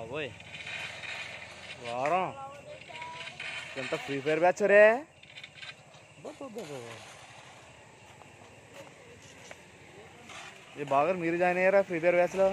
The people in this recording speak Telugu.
బాబోయ్. వారం. ఎంత ఫ్రీ ఫైర్ బ్యాచ్ రే బాగా మీరు జాయిన్ అయ్యారా ఫ్రీ ఫైర్ బ్యాచ్లో?